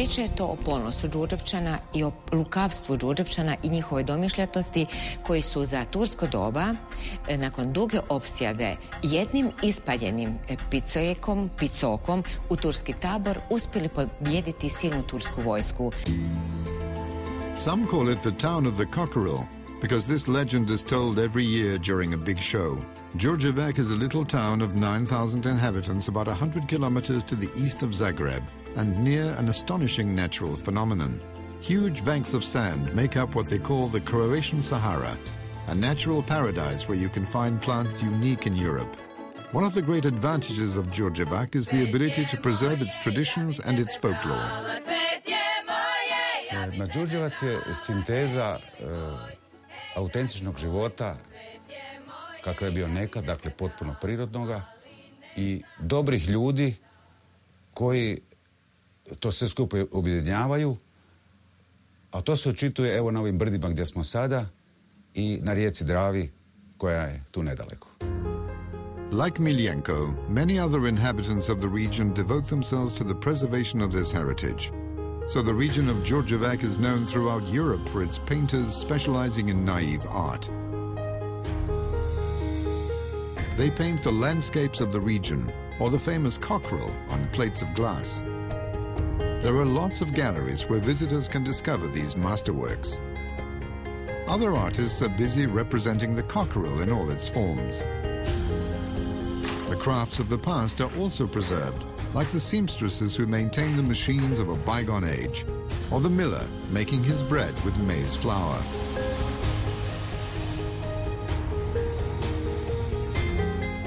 Priča je to o ponosu Đurđevčana i o lukavstvu Đurđevčana i njihove domišljatosti koji su za tursko doba e, nakon duge opsjade jednim ispaljenim e, picojekom, picokom u turski tabor uspjeli pobijediti silnu tursku vojsku. Some call it the town of the cockerel because this legend is told every year during a big show. Đurđevac is a little town of 9,000 inhabitants about 100 kilometers to the east of Zagreb and near an astonishing natural phenomenon. Huge banks of sand make up what they call the Croatian Sahara, a natural paradise where you can find plants unique in Europe. One of the great advantages of Đurđevac is the ability to preserve its traditions and its folklore. Eh, na Đurđevac je sinteza e, autentičnog života kakav je bio nekad, dakle potpuno prirodnoga i dobrih ljudi koji to sve objedinjavaju, a to se očituje evo na ovim brdima gdje smo sada i na rijeci Dravi koja je tu nedaleko. Like Miljenko, many other inhabitants of the region devote themselves to the preservation of this heritage. So the region of Đurđevac is known throughout Europe for its painters specializing in naive art. They paint the landscapes of the region or the famous cockerel on plates of glass. There are lots of galleries where visitors can discover these masterworks. Other artists are busy representing the cockerel in all its forms. The crafts of the past are also preserved, like the seamstresses who maintain the machines of a bygone age, or the miller making his bread with maize flour.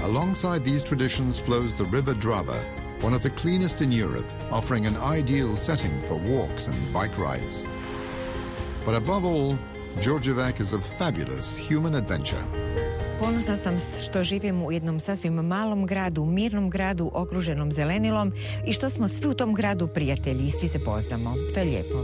Alongside these traditions flows the river Drava, one of the cleanest in Europe, offering an ideal setting for walks and bike rides. But above all, Đurđevac is a fabulous human adventure. Ponosna sam što živim u jednom sasvim malom gradu, mirnom gradu, okruženom zelenilom i što smo svi u tom gradu prijatelji i svi se poznamo. To je lijepo.